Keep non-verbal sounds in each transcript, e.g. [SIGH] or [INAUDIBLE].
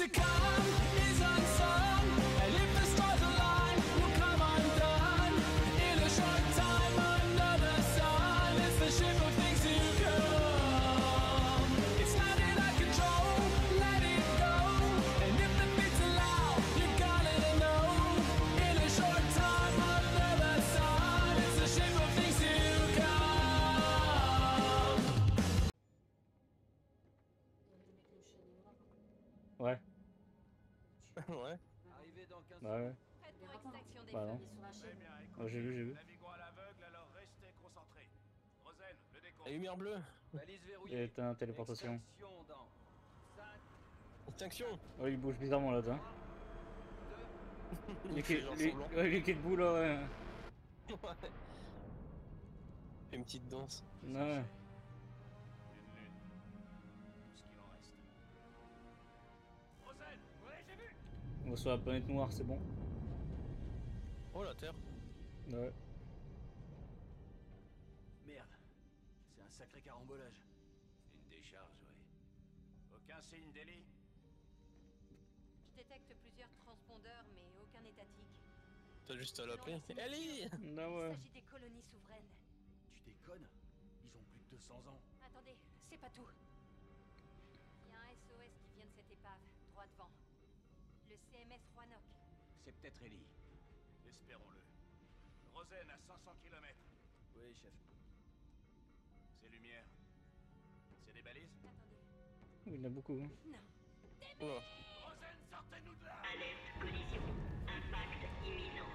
to come j'ai vu, j'ai vu. Naviguons à l'aveugle, alors restez concentrés. Rosen, le décompte. La lumière bleue. Balise verrouillée. Et t'as téléportation. Extraction dans 5, Extinction. Oh, il bouge bizarrement là. Il Lui qui, [LAUGHS] lui, ouais, lui qui est debout là, ouais. Ouais. Fait une petite danse. Ouais. On va sur la planète noire, c'est bon. Oh la terre. Ouais. Merde. C'est un sacré carambolage. Une décharge, oui. Aucun signe d'Eli? Je détecte plusieurs transpondeurs, mais aucun étatique. T'as juste à l'appeler. Non, Ellie [LAUGHS] Ah Il ouais. s'agit des colonies souveraines. Tu déconnes? Ils ont plus de 200 ans. Attendez, c'est pas tout. Il y a un SOS qui vient de cette épave, droit devant. Le CMS Roanoke. C'est peut-être Ellie. Espérons-le. Rosen à 500 km. Oui, chef. Ces lumières. C'est des balises? Attendez. Il y en a beaucoup. hein. Non. Oh. Rosen, sortez-nous de là Alerte collision. Impact imminent.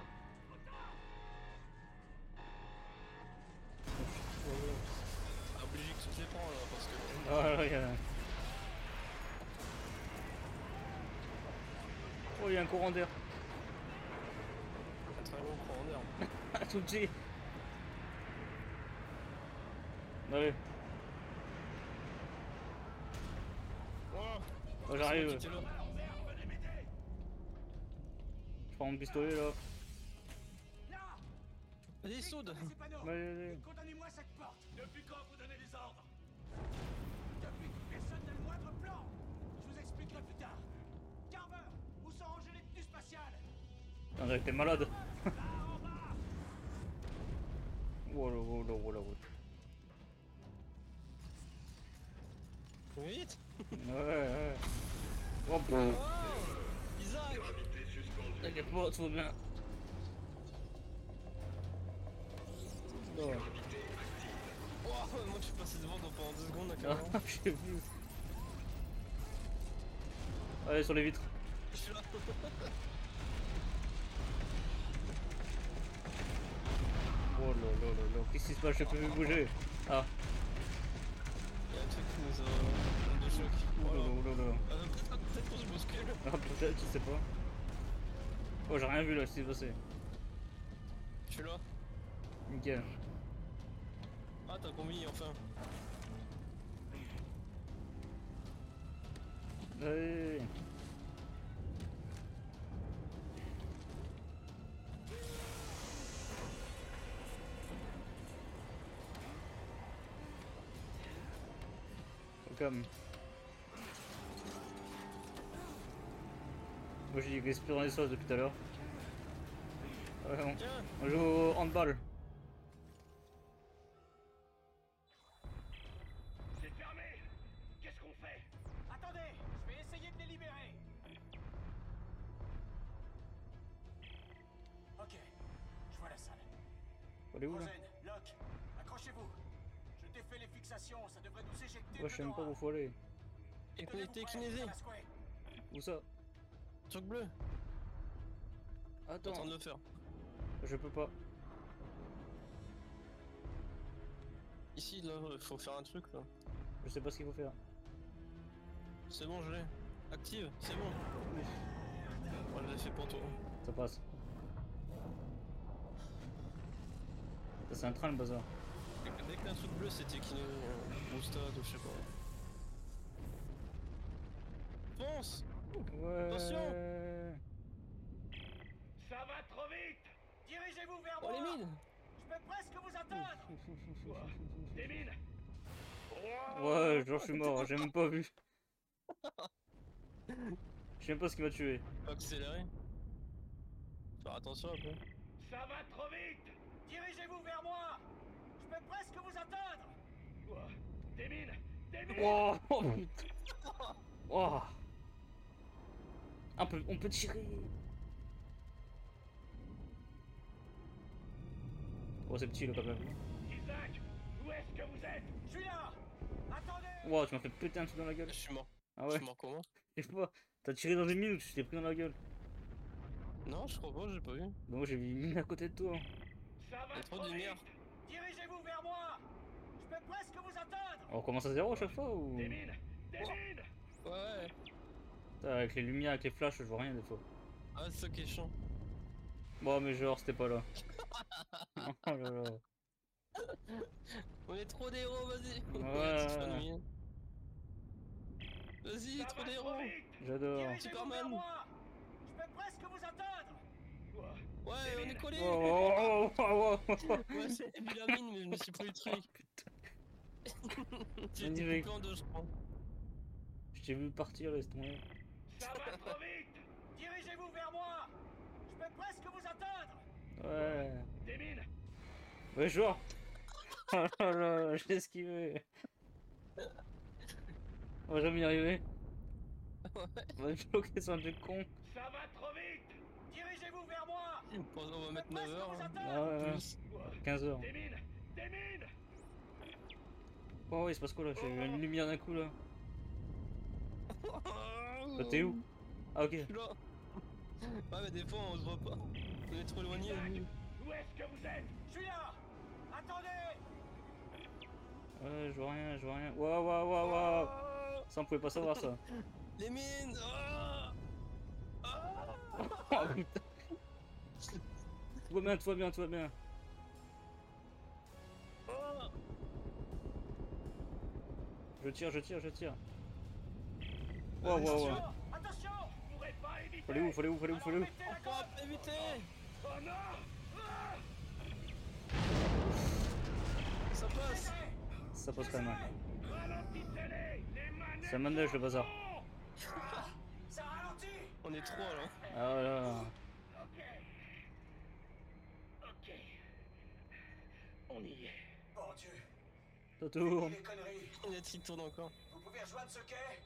Obligé que les prends là parce que. Oh a... Oh, il y a un courant d'air. Ah, tout petit. Allez, Oh oh, j'arrive. Quittez-le. Venez m'aider Je prends mon pistolet là. Là Vas-y, soude allez. Condamnez-moi cette porte Depuis quand vous donnez des ordres? Depuis que personne n'a le moindre plan Je vous expliquerai plus tard. Carver Où sont spatiales On dirait que t'es malade. Là, en bas [LAUGHS] Oh là, oh là, oh là, oh là. Vite Ouais, ouais. Oh, bon. Isaac T'inquiète pas, tout va bien. Oh. Oh, moi je suis passé devant pendant 2 secondes là carrément. Ah, [LAUGHS] j'ai vu. Allez, sur les vitres. Je suis là. [LAUGHS] Oh là là là là, qu'est-ce qui se passe? Je peux plus bouger. Ah, Il y a un truc qui nous a. de choc. oh là là là là. Euh, peut-être qu'on se bouscule. Ah, peut-être, je sais pas. Oh, j'ai rien vu là, ce qui s'est passé. Je suis là. Nickel. Ah, t'as commis enfin. Allez. Comme. Moi j'ai respire dans les sauces depuis tout à l'heure. Ouais, on, on joue au handball. Faut aller. Et la square. Où ça? Truc bleu T'es en train Attends, de le faire. je peux pas. Ici, là, faut faire un truc là. Je sais pas ce qu'il faut faire. C'est bon, je l'ai. Active, c'est bon. On l'avait fait pour toi. Ça passe. Ça, C'est un train le bazar. Dès qu'un truc bleu, c'était Kino euh, ou Stade ou je sais pas. Fonce Ouais. Attention Ça va trop vite Dirigez-vous vers Oh moi les mines Je peux presque vous atteindre Des mines Ouais, genre je suis mort, j'ai même pas vu. Je sais même pas ce qui m'a tué. Faut accélérer. Faire attention un peu. Ça va trop vite Dirigez-vous vers moi Je peux presque vous atteindre Quoi? Des mines Des mines Oh, oh putain. Oh. Un peu, on peut tirer. Oh, c'est petit là quand même. Isaac Où est-ce que vous êtes? Je suis là Attendez Wow, tu m'as fait péter un truc dans la gueule. Je suis mort. Ah Je ouais, suis mort comment? Je sais pas. T'as tiré dans une mine ou tu t'es pris dans la gueule? Non, je crois pas, j'ai pas vu. Moi j'ai vu une mine à côté de toi. Ça va trop lumière. Dirigez-vous vers moi Je peux presque vous atteindre On recommence à zéro à chaque fois ou Des mines Des mines Ouais, Avec les lumières, avec les flashs, je vois rien des fois. Ah, c'est ça qui est chiant. Bon, mais genre, c'était pas là. [LAUGHS] oh là là. On est trop d'héros, vas-y. Ouais. c'est hein. Vas-y, trop trop vite J'adore. Superman. Je peux presque vous atteindre Quoi Ouais, on est collés. Oh, oh, oh, oh, oh, oh. Ouais, j'ai vu la mine, mais je me suis pris le truc. J'ai [LAUGHS] été Magnifique. coupé en deux, je crois. Je t'ai vu partir, laisse tomber. Ça va trop vite Dirigez-vous vers moi Je peux presque vous atteindre Ouais. Des mines Ouais, [LAUGHS] genre. Oh là là, j'ai esquivé. On va jamais y arriver. On va être bloqué sur un truc con. Ça va trop vite Dirigez-vous vers moi on va mettre Je peux 9 presque heures. Ah ouais, ouais. Plus. Quoi 15 heures. Des mines Des mines Oh, ouais, il se passe quoi là J'ai vu une lumière d'un coup là. Bah, t'es où Ah, ok. Je suis là. Ouais, mais des fois, on se voit pas. On est trop éloigné. Où est-ce que vous êtes? Je suis là Attendez Ouais, je vois rien, je vois rien. Waouh, waouh, waouh, waouh. Ça, on pouvait pas savoir ça. [LAUGHS] Les mines ah [LAUGHS] Oh putain. Tout va bien, tout va bien, tout va bien. Ah Je tire, je tire, je tire. Wow, wow, wow. Attention Attention Vous pourrez pas éviter Faut aller où, faut aller où, faut aller où, faut aller où éviter Oh non Ça passe Ça passe pas mal. Ralentissez-les Les manettes Ça manège le bazar. Ça ralentit On est trois là. Ah là. Ok. Ok. On y est. Bon Dieu, Ça tourne. y a qui tourne encore. Vous pouvez rejoindre ce quai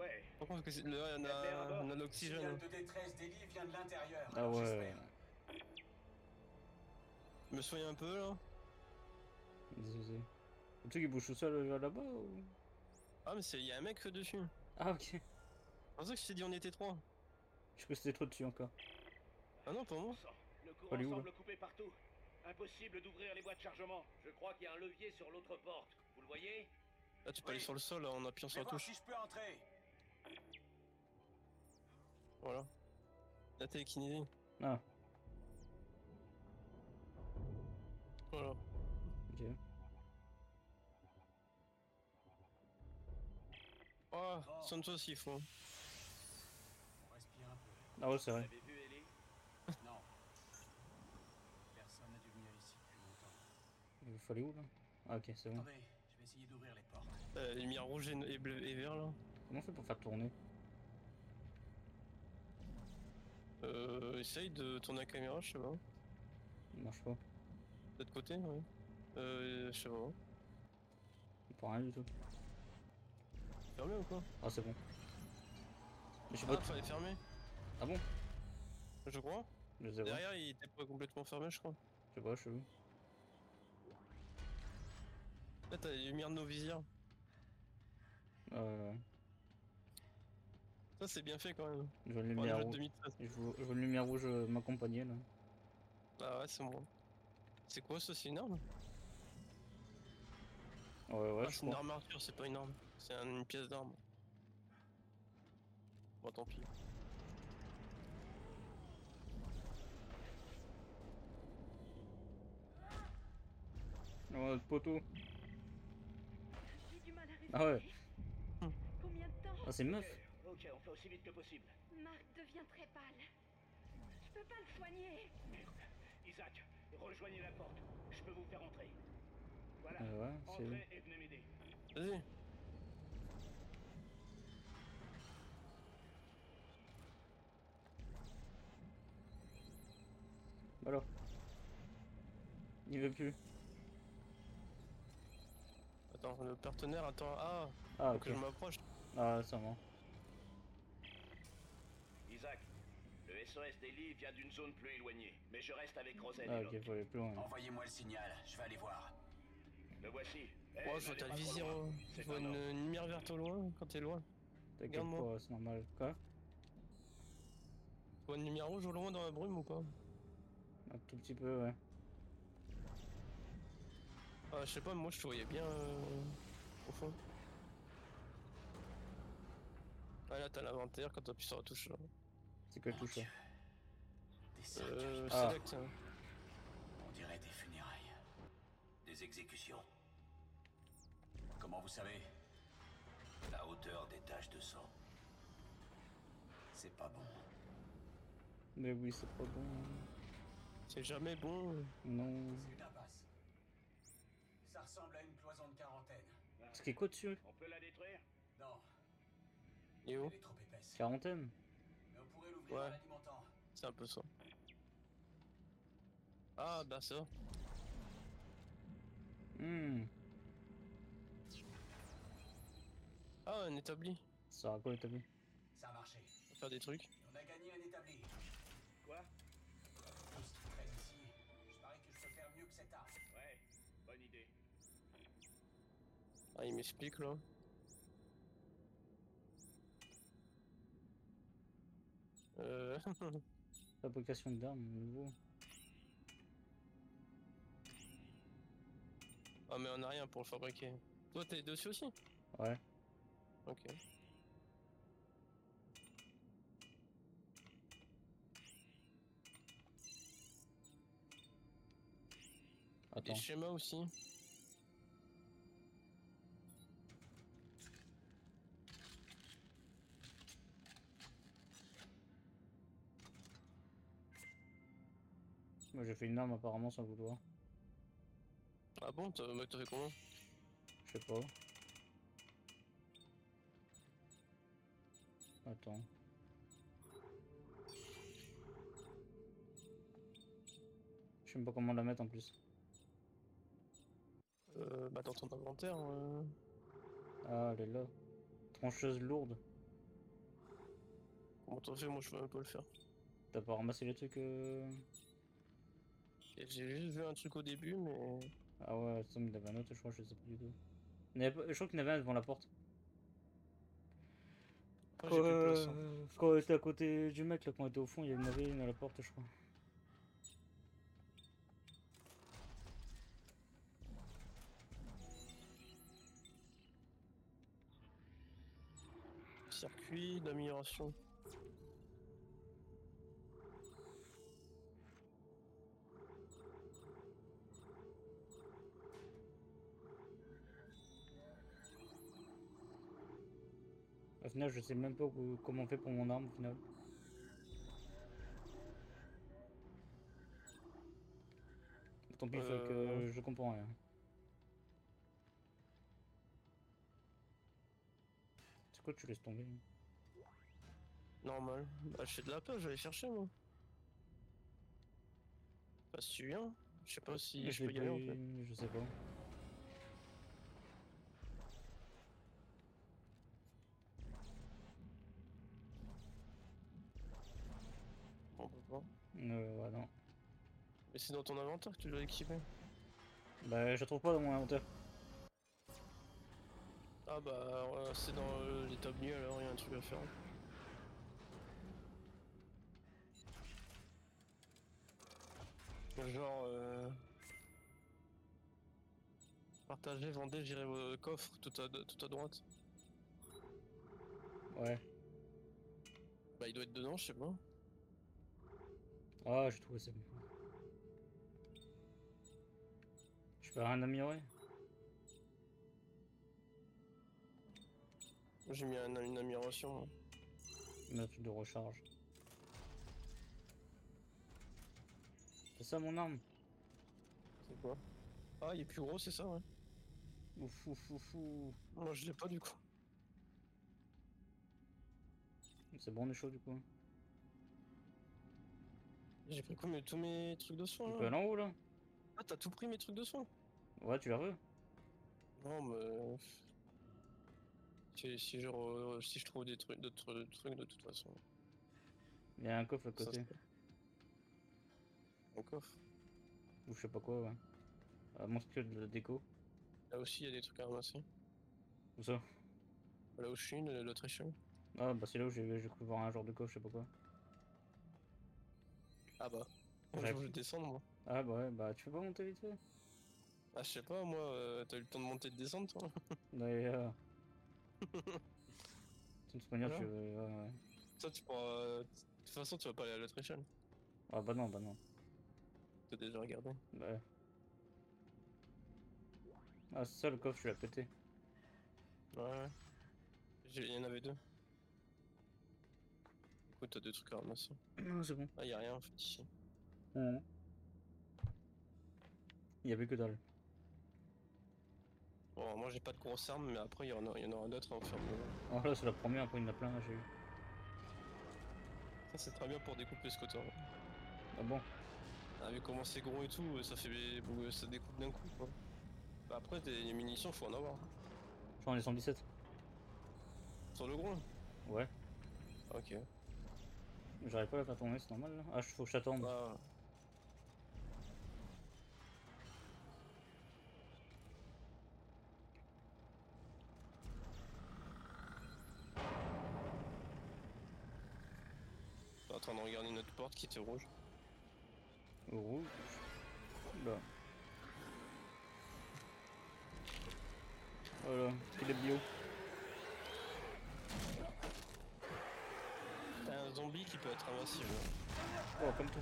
Ouais. Par contre, que c'est- là, on a, on a l'oxygène. signal de détresse d'Eli vient de l'intérieur. Ah alors ouais. Je me soigne un peu là. Désolé. Le truc il bouge tout seul vers là-bas ou... Ah, mais il y a un mec dessus. Ah ok. C'est pour ça que je t'ai dit on était trois. Je crois que c'était trop dessus encore. Ah non, pour moi. Le courant Allez, où, là? semble coupé partout. Impossible d'ouvrir les boîtes de chargement. Je crois qu'il y a un levier sur l'autre porte. Vous le voyez? Là, tu peux Oui. aller sur le sol là, en appuyant Je sur la touche. si je peux entrer. Voilà. La télékinésie. Ah, Voilà. ok. Oh, sonne-toi s'il faut. On respire un peu. Ah ouais, c'est Vous vrai. avez vu Ellie [LAUGHS] Non. Personne n'a dû venir ici depuis longtemps. Il fallait où là? Ah ok, c'est bon. Attendez, je vais essayer d'ouvrir les portes. Euh, les lumières rouges et, et bleu et vert là. Comment on fait pour faire tourner Euh, essaye de tourner la caméra, je sais pas. Il marche pas. De l'autre côté, ouais. Euh, je sais pas. Il prend rien du tout. Fermé ou quoi? Ah c'est bon. Mais je sais Ah, pas. fallait fermer. Ah bon? Je crois. Je sais pas. Derrière, il était pas complètement fermé, je crois. Je sais pas, je sais où. Là, t'as les lumières de nos visières. Euh, Ça, c'est bien fait quand même. je vois un lumière rouge. 2013. Je vois, je vois une lumière rouge m'accompagner là. Ah ouais, c'est bon. C'est quoi ça C'est une arme Ouais, ouais, Ah, je c'est une arme Arthur, c'est pas une arme. C'est un- une pièce d'arme. Bon, tant pis. Oh, le poteau. J'ai du mal à respirer. Ah ouais. Combien de temps Ah c'est une meuf aussi vite que possible. Marc devient très pâle. Je peux pas le soigner. Merde. Isaac, rejoignez la porte. Je peux vous faire entrer. Voilà. Ah ouais, Entrez et venez m'aider. Vas-y. Alors. Il veut plus. Attends, le partenaire attend. Ah, ah okay. que je m'approche. Ah, ça va. Isaac, le SOS d'Ellie vient d'une zone plus éloignée, mais je reste avec Rosen Ah, ok, faut aller plus loin. Envoyez-moi le signal, je vais aller voir. Le voici. Eh, Ouais, je vois n'allez ta pas trop vision. loin. Je vois un une, lumière verte au loin quand t'es loin. T'inquiète regarde-moi. pas, c'est normal. Quoi Tu vois une lumière rouge au loin dans la brume ou pas Un tout petit peu, ouais. Ah, je sais pas, moi je te voyais bien euh, au fond. Ah là, t'as l'inventaire quand t'appuies sur la touche. là. C'est. Dieu. ouais. Des cercueils, Euh, Ah. hein. on dirait des funérailles. Des exécutions. Comment vous savez? La hauteur des taches de sang. C'est pas bon. Mais oui, c'est pas bon. C'est jamais bon. Non. C'est une impasse. Ça ressemble à une cloison de quarantaine. Ce qui est quoi dessus? On peut la détruire Non, Et où? Elle est trop épaisse. Quarantaine Mais on pourrait l'ouvrir Ouais. C'est un peu ça. Ah, bah ça. Hmm. Ah, un établi. Ça sert à quoi l'établi Ça a marché. On va faire des trucs. On a gagné un établi. Quoi? Tout ce qui traîne ici, je parie que je peux faire mieux que cette arme. Ouais, bonne idée. Ah, il m'explique là. Euh. [LAUGHS] Fabrication d'armes, nouveau. ah, mais on a rien pour le fabriquer. Toi, t'es dessus aussi Ouais. Ok. Des Attends. schémas aussi. Moi j'ai fait une arme apparemment sans vouloir. Ah bon, t'as t'as fait comment Je sais pas. Attends. Je sais même pas comment la mettre en plus. euh, Bah, dans ton inventaire. euh, Ah, elle est là. Trancheuse lourde. Comment t'as fait Moi, je peux même pas le faire. T'as pas ramassé les trucs euh... J'ai juste vu un truc au début, mais. Ah ouais, ça, il y en avait un autre, je crois, je sais plus du tout. Il y en avait pas- Je crois qu'il y en avait un devant la porte. Ah, j'ai plus de place. hein. Euh, Quand on était à côté du mec, là, quand on était au fond, il y en avait une à la porte, je crois. Circuit d'amélioration. Final, je sais même pas comment on fait pour mon arme, au final. Tant pis, que Euh. je comprends rien. C'est quoi tu laisses tomber Normal. Bah, je fais de la page, j'allais chercher moi. Bah, si tu viens, je sais pas si Mais je peux y aller en fait. Je sais pas. Bon, bah, bon. Euh, ouais, non. Mais c'est dans ton inventaire que tu dois équiper. Bah, je la trouve pas dans mon inventaire. Ah bah, euh, c'est dans euh, l'établi alors, il y a un truc à faire. Genre, euh... Partager, vendez, j'irai au coffre tout à, tout à droite. Ouais. Bah, il doit être dedans, je sais pas. Ah, j'ai trouvé, bon. Je peux rien améliorer? J'ai mis un- une amélioration. moi. Mettre de recharge. C'est ça mon arme? C'est quoi? Ah, il est plus gros, c'est ça, ouais. Ouf ouf ouf ouf. Moi, je l'ai pas du coup. C'est bon, on est chaud du coup. J'ai pris quoi, mais tous mes trucs de soins Tu là peux aller en haut là Ah, t'as tout pris mes trucs de soins Ouais, tu la veux Non, mais. Si, si, je re- si je trouve des trucs, d'autres trucs de toute façon. Il y a un coffre à Ça, côté. c'est- Un coffre. Ou je sais pas quoi, ouais. Monstrueux de la déco. Là aussi, il y a des trucs à ramasser. Où ça? Là où je suis, le- l'autre échelle. Ah, bah c'est là où j'ai j'ai cru voir un genre de coffre, je sais pas quoi. Ah bah. Je veux descendre moi. Ah, bah ouais, bah tu peux pas monter vite fait? Ah, je sais pas, moi, euh, t'as eu le temps de monter et de descendre toi [LAUGHS] euh... [LAUGHS] De toute manière, Voilà. tu veux. Ouais, ouais. Ça, tu pourras. De toute façon, tu vas pas aller à l'autre échelle. Ah, bah non, bah non. T'as déjà regardé. Bah ouais. Ah, c'est ça le coffre, tu l'as pété. Ouais, ouais. J'ai- Il y en avait deux. Coup, t'as deux trucs à ramasser. Non, c'est bon. Ah, y a rien en fait ici. Il y avait que dalle. Bon, moi j'ai pas de grosses armes, mais après il y en, a- il y en aura d'autres à en faire. Oh là, c'est la première, après il y en a plein, là, j'ai eu. Ça, c'est très bien pour découper ce côté. Ah bon? Ah, vu comment c'est gros et tout, ça fait ça découpe d'un coup quoi. Bah, après, des les munitions, faut en avoir. J'en ai 117. Sur le gros? Ouais. Ok. J'arrive pas à la faire tourner, c'est normal là. Ah, faut que je t'attende. Bah, T'es en train de regarder notre porte qui était rouge. Rouge. Là. Voilà, il est bio. Un zombie qui peut être invincible. Oh, comme tout,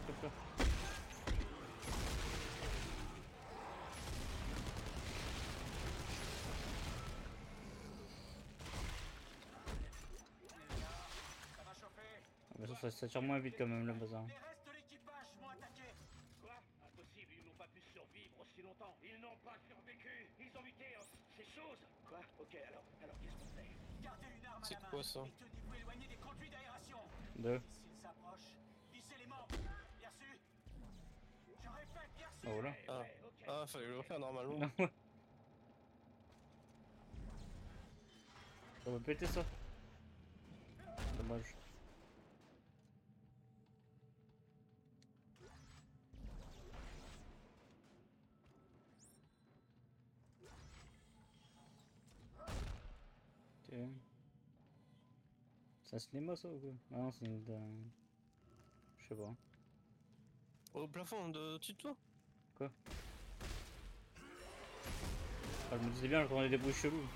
Ah, ça, ça, ça tire moins vite quand même le bazar. Les restes de l'équipage m'ont attaqué Quoi Impossible, ils n'ont pas pu survivre aussi longtemps. Ils n'ont pas survécu. Ils ont muté en ces choses. Quoi Ok, alors, alors qu'est-ce qu'on fait? Gardez une arme à C'est la main quoi, ça et tenez-vous éloigné des conduits d'aération Deux. Oh voilà. Ah, ah fallait le faire normalement. [LAUGHS] Ça va péter ça. Dommage. C'est un cinéma ça ou quoi? Ah non, c'est une. Je sais pas. Au plafond de au-dessus de toi? Ah, je me disais bien, j'entendais des bruits chelous.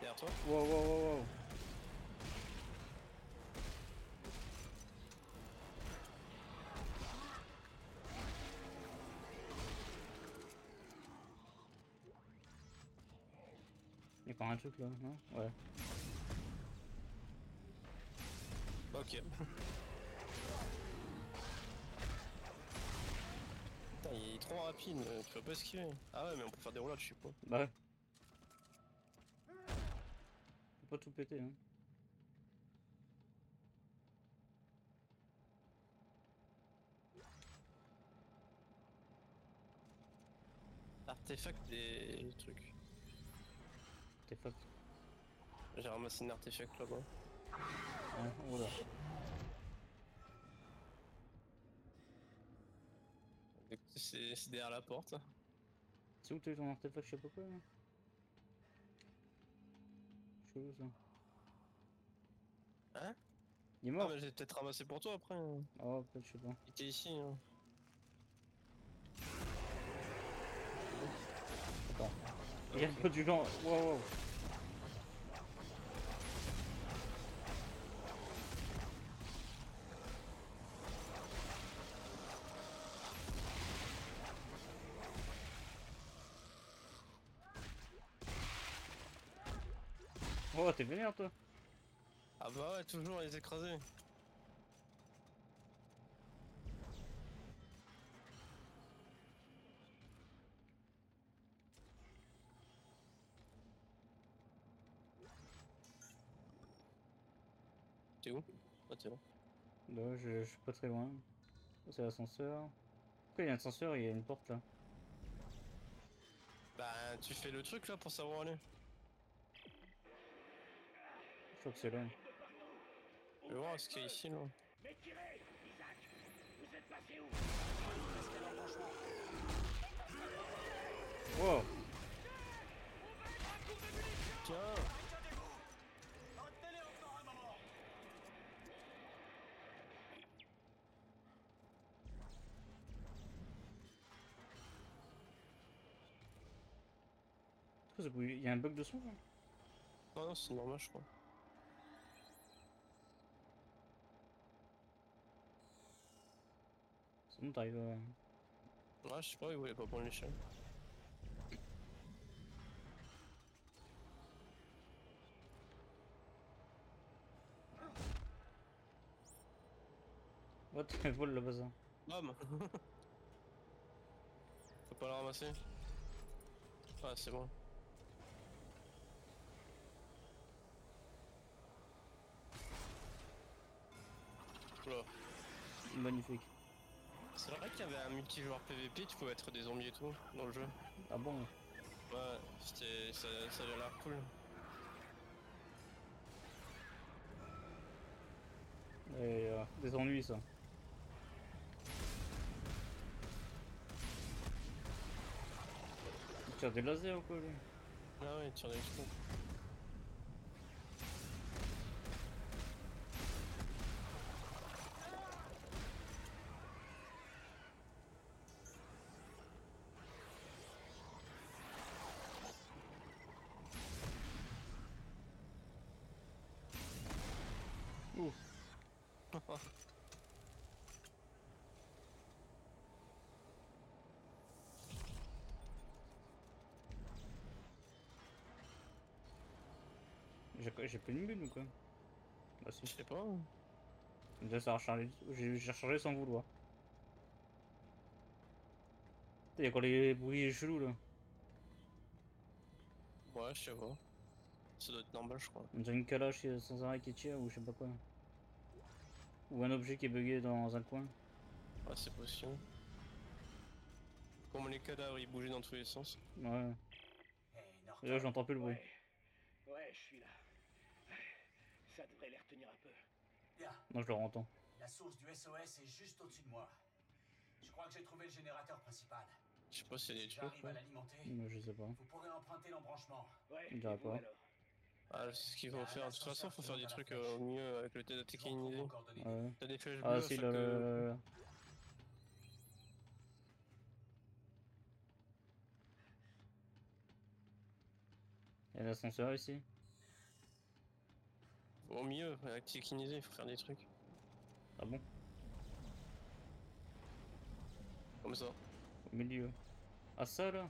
Derrière toi Wow, wow, wow, wow. Il y a pas un truc là, non Ouais. Ok. Putain, il est trop rapide, euh, tu vas pas esquiver. Ah ouais, mais on peut faire des roulades, je sais pas. Bah ouais. Faut pas tout péter, hein. Artefact des trucs. J'ai ramassé un artefact là-bas. Hein, oula. C'est derrière la porte. C'est où que t'as eu ton artefact, je sais pas quoi là Chelou ça. Hein? Il est Ah, mort mais j'ai peut-être ramassé pour toi après. Oh, peut-être, je sais pas. Il était ici. Hein. Attends. Il y a pas du vent. Wow. Oh, t'es vénère toi Ah bah ouais, toujours les écraser. T'es où Ah, t'es là. Là, je, je suis pas très loin. C'est l'ascenseur. Pourquoi il y a un ascenseur et il y a une porte là Bah, tu fais le truc là pour savoir où aller. Je crois que c'est là. Je vais voir ce qu'il y a ici là. Mais tirez Isaac Vous êtes passé où Wow Tiens Retenez-les encore un moment Il y a un bug de son Non, non, c'est normal, je crois. C'est bon, t'arrives à... Ouais, je sais pas, il voulait pas prendre l'échelle. What [LAUGHS] vole là-bas ça. Bam [LAUGHS] Faut pas la ramasser Ah, c'est bon. Magnifique. C'est vrai qu'il y avait un multijoueur PVP, tu pouvais être des zombies et tout dans le jeu. Ah bon Ouais, c'était. ça, ça avait l'air cool. Et euh, des ennuis ça. Il tire des lasers ou quoi lui Ah ouais, tire des coups. J'ai plus une bulle ou quoi Bah si. Je sais pas. Déjà ça a rechargé. J'ai rechargé sans vouloir. Y'a quoi les bruits chelous là Ouais, je sais pas. Ça doit être normal, je crois. On dirait une calache sans arrêt qui tire ou je sais pas quoi. Ou un objet qui est bugué dans un coin. Ouais, c'est possible. Comme les cadavres, ils bougeaient dans tous les sens. Ouais. Hey, Et là Norton, j'entends plus le bruit. Ouais. Ouais, je suis là. Ça devrait les retenir un peu. bien. Non je le entends. La source du SOS est juste au-dessus de moi. Je crois que j'ai trouvé le générateur principal. Je sais pas a des trucs. J'arrive à l'alimenter. Je sais pas. Vous pourrez emprunter l'embranchement. Ouais, Il pas. alors Ah, c'est ce qu'il faut faire. De toute façon, faut faire des trucs euh, au mieux avec le technique. Ouais. T'as des flèches bleues Ah si chaque, le... le- Il y a l'ascenseur ici Au milieu, avec technique, il faut faire des trucs. Ah bon? Comme ça. Au milieu. Ah ça là?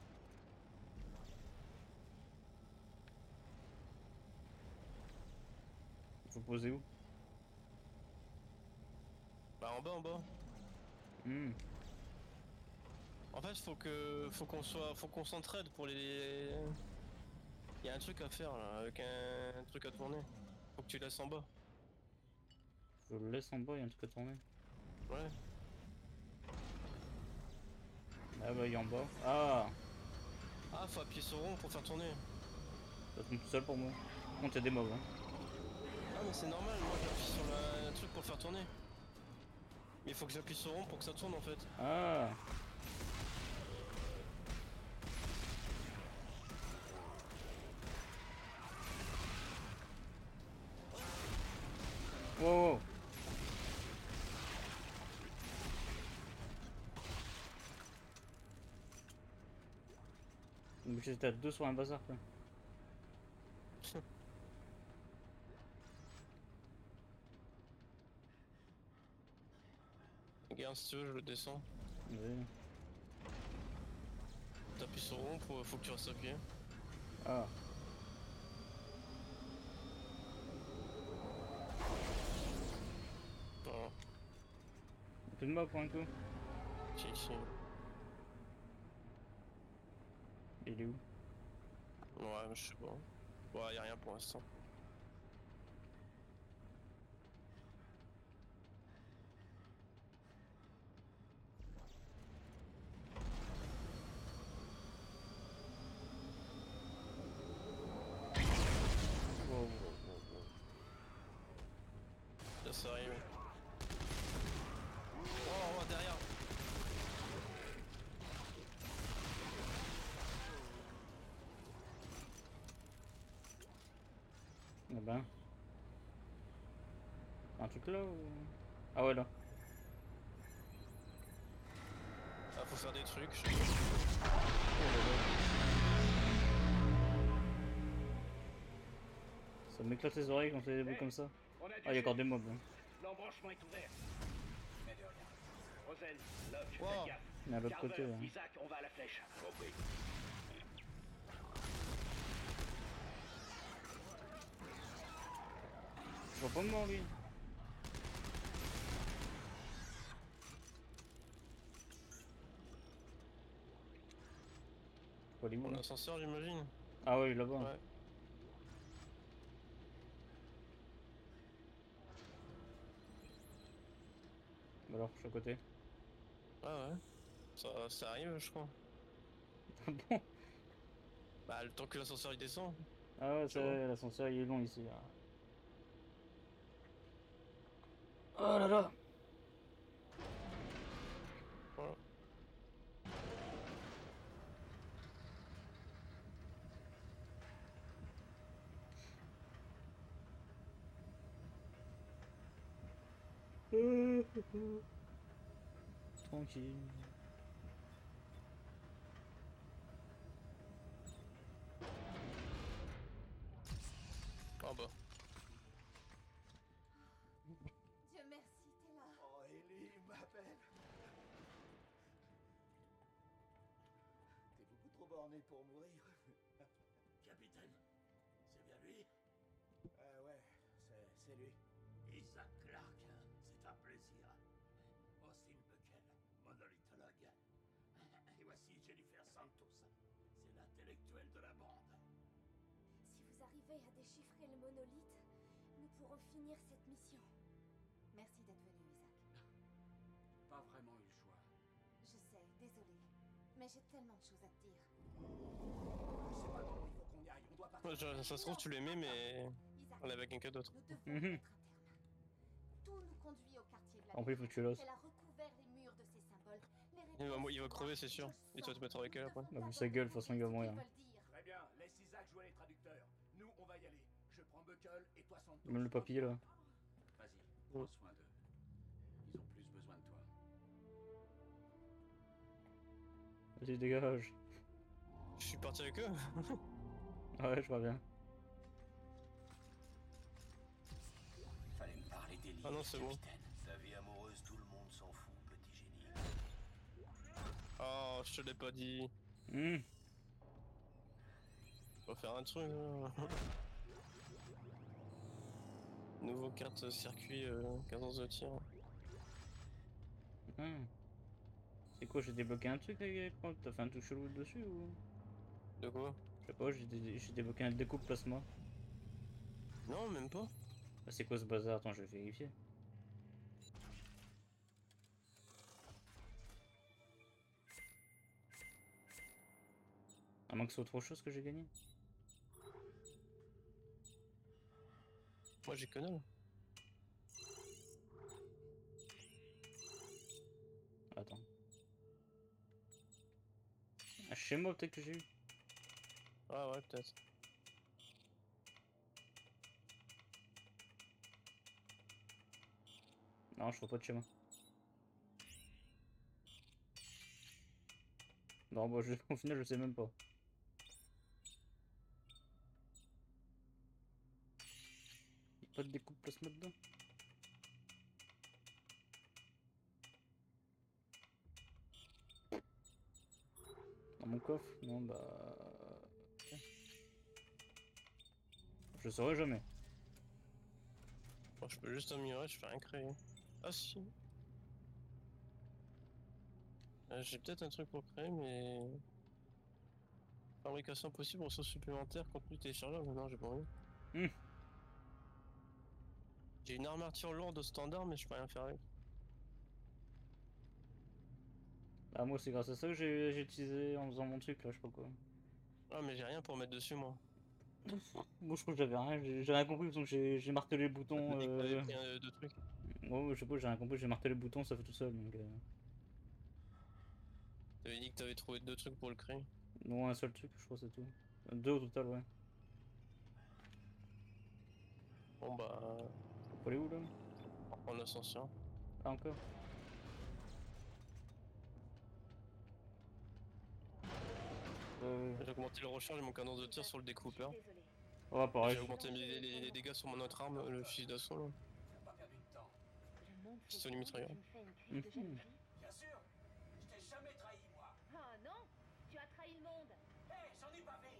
Faut poser où Bah en bas, en bas. Hmm. En fait, faut que, faut qu'on soit, faut qu'on s'entraide pour les. Il y a un truc à faire là, avec un, un truc à tourner. Faut que tu laisses en bas. Je le laisse en bas, il y a un truc à tourner. Ouais. Ah bah il est en bas. Ah Ah, faut appuyer sur rond pour faire tourner. Ça tombe tout seul pour moi. Il y a des mobs. Hein. Ah mais c'est normal, moi j'appuie sur le truc pour faire tourner. Mais il faut que j'appuie sur rond pour que ça tourne en fait. Ah Wow, wow. J'étais à deux sur un bazar quoi. Si tu veux, je le descends. Oui. T'appuies sur rond, pour, faut que tu restes appuyé. Ah. Voilà. Plus de mobs pour un coup. Si, si. Il est où? Ouais, mais je sais pas. Ouais, y a rien pour l'instant. Ça, ça arrive. Oh, oh, derrière. Eh ben. Un truc là ou... Ah ouais là. Ah, faut faire des trucs. je sais pas. Ça m'éclate les oreilles quand c'est des bruits comme ça. Ah, il y a encore des mobs. hein. L'embranchement est ouvert. Mais de rien. Rosen, Locke, Wow. gaffe. Mais à l'autre côté. hein. Isaac, on va à la flèche. Compris. Je vois pas mort lui. L'ascenseur, j'imagine. Ah ouais, là-bas. Ouais. Bah alors, je suis à côté. Ah ouais. Ça, ça arrive, je crois. Ah bon? Bah, le temps que l'ascenseur il descend. Ah ouais, c'est l'ascenseur il est long ici. Oh là là Voilà. Tranquille. Ah arrivez à déchiffrer le monolithe, nous pourrons finir cette mission. Merci d'être venu, Isaac. Pas vraiment eu le choix. Je sais, désolé. Mais j'ai tellement de choses à te dire. Je sais pas comment il faut qu'on y aille. On doit partir. Ouais, genre, ça se trouve, tu l'aimais, mais. Isaac, On est avec quelqu'un d'autre. nous devons Mhm. mettre un terme. Tout nous conduit au quartier de la En plus, faut que tu l'oses. Elle a recouvert les murs de ses symboles. Les Il va, il crever, c'est sûr. Et tu vas te mettre avec elle après. sa gueule, de toute façon, il va mourir. Buckle et toi Santos. Même le papier là. Vas-y, prends soin d'eux. Ils ont plus besoin de toi. Vas-y, dégage. Je suis parti avec eux. Ah [LAUGHS] ouais, je vois bien. Fallait me parler d'Ellie. Ah non, c'est bon. Ta vie amoureuse, tout le monde s'en fout, petit génie. Oh, je te l'ai pas dit. Hmm. Faut faire un truc. là. [LAUGHS] Nouveau carte circuit, euh, cadence de tir. Hmm. C'est quoi, j'ai débloqué un truc avec T'as fait un truc chelou dessus ou? De quoi? Je sais pas, j'ai dé- j'ai débloqué un découpe plasma. Non, même pas. Ah, c'est quoi ce bazar? Attends, je vais vérifier. À moins que ce soit autre chose que j'ai gagné. Moi j'ai que dalle. Attends. Chez moi peut-être que j'ai eu. Ah ouais, peut-être. Non, je vois pas de chez moi. Non, bah, je, [LAUGHS] au final, je sais même pas. Pas de découpe plasma dedans Dans mon coffre Non, bah. ok. Je saurais jamais. Je peux juste améliorer, je fais rien créer. Ah si. Euh, j'ai peut-être un truc pour créer, mais. Fabrication possible, ressources supplémentaires, contenu téléchargeable. Non, j'ai pas envie. Hmm. J'ai une armature lourde au standard, mais je peux rien faire avec. Ah, moi, c'est grâce à ça que j'ai utilisé en faisant mon truc là, je sais pas quoi. Ah, mais j'ai rien pour mettre dessus, moi. [LAUGHS] Moi je crois que j'avais rien, j'ai rien compris parce que j'ai martelé le bouton. T'as dit que t'avais Euh... pris un- deux trucs. Ouais, je sais pas, j'ai rien compris, j'ai martelé le bouton, ça fait tout seul donc. Euh... T'avais dit que t'avais trouvé deux trucs pour le créer. Non, un seul truc, je crois, c'est tout. Deux au total, ouais. Bon bah, Faut aller où là on va prendre l'ascenseur. Ah, encore Euh. J'ai augmenté le recharge et mon canon de tir sur le découpeur. Ouais, pareil. J'ai augmenté mes- les, les dégâts sur mon autre arme, le fusil d'assaut là. T'as pas perdu de temps. Le monde Pistolet fait grand, mitrailleur. tu me fais une crise de Mhm. jalousie. Bien sûr, je t'ai jamais trahi, moi. Ah non, tu as trahi le monde. Hé, j'en ai pas fait.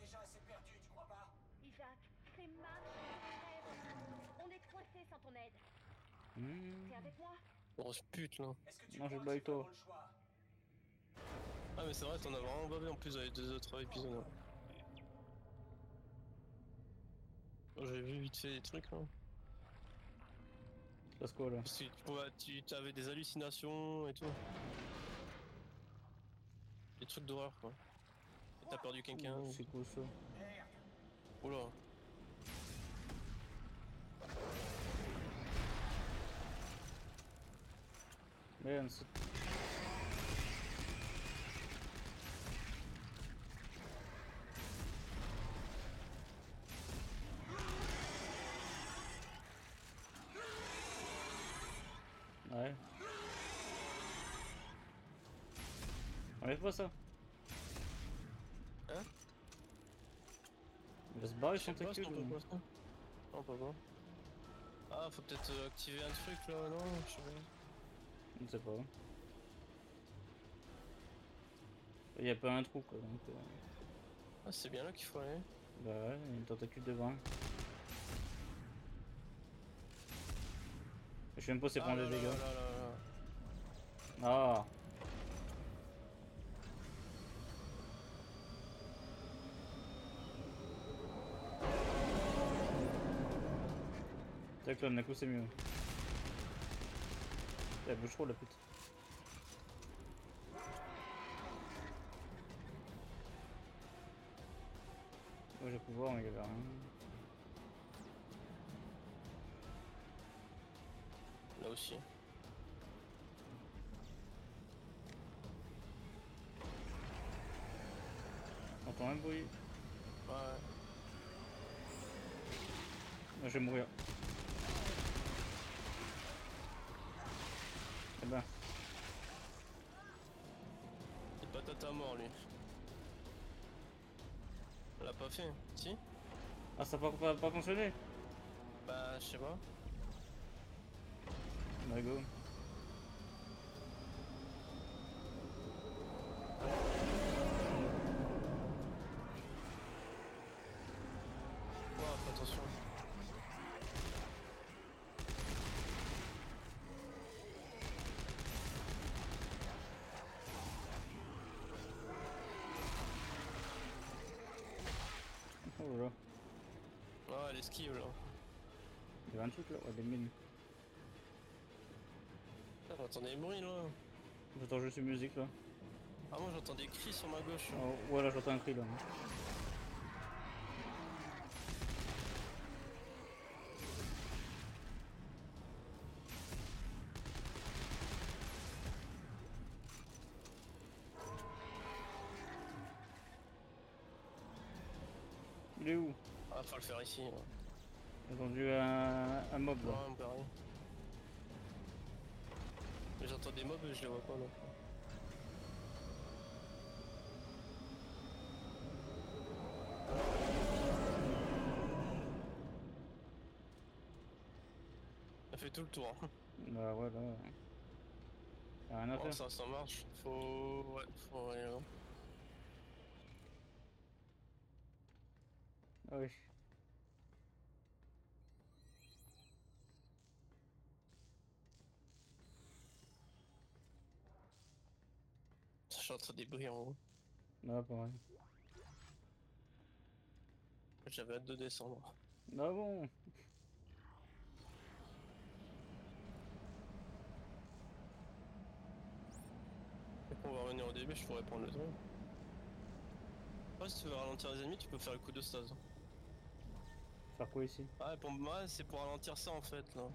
Déjà assez perdu, tu crois pas Isaac, c'est ma rêve. On est coincés sans ton aide. Mmh. T'es avec moi Grosse pute là. Est-ce que tu Non, le choix Ah mais c'est vrai, t'en as vraiment bavé en plus avec deux autres épisodes. hein. Oh, J'ai vu vite fait des trucs là. Passe quoi là Parce que tu, pouvais- tu avais des hallucinations et tout. Des trucs d'horreur quoi. Et T'as perdu quelqu'un. C'est cool ça. Oula. Pas si tacule. on peut pas ça. Non, on peut pas. Ah, faut peut-être euh, activer un truc là, non Je sais pas. Je sais pas. Il y a pas un trou quoi donc. euh, Ah, c'est bien là qu'il faut aller. Bah ouais, il y a une tentacule devant. Je sais même pas si c'est ah, prendre des dégâts. Ah Tac là, d'un coup c'est mieux. Elle bouge trop la pute. Ouais, j'ai pu voir, mais il avait rien. Là aussi. T'entends un bruit Ouais. Moi je vais mourir. Eh ben, Il est patate à mort lui. On l'a pas fait, si ah ça va pas, pas fonctionner Bah, je sais pas. Bah go. Ouah, fais attention. Oh là là. Ah, elle esquive là. Il y avait un truc là, ouais, des mines. Ah, J'entends des bruits là. J'entends juste une musique là. Ah, moi j'entends des cris sur ma gauche. Oh, ouais là j'entends un cri là. Il est où Ici. J'ai entendu un, un mob là. Ouais, pareil. Mais j'entends des mobs je les vois pas là. Ça fait tout le tour. hein. Bah ouais là. Y'a rien à faire. ça, ça marche. Faut. Ouais, faut là. Ah oui. J'entends des bruits en haut. Ah pareil. J'avais hâte de descendre. Ah bon On va revenir au début, je pourrais prendre le truc. Ouais, si tu veux ralentir les ennemis, tu peux faire le coup de stase. Faire quoi ici? Ouais, pour moi, c'est pour ralentir ça en fait là.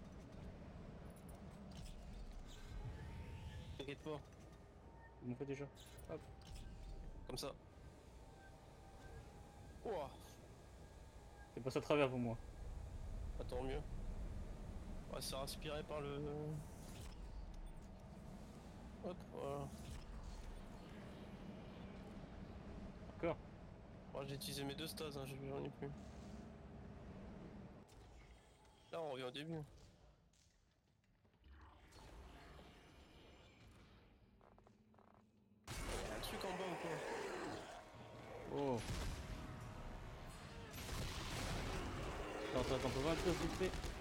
T'inquiète pas, on fait déjà comme ça. Ouah, C'est pas ça à travers pour moi. attends mieux. Ouais, c'est inspiré par le. Hop, voilà. Encore Ouais, j'ai utilisé mes deux stases, hein, j'en ai plus. Là, on revient au début. Y'a un truc en bas ou quoi Oh. Attends, attends, on peut voir un peu vite fait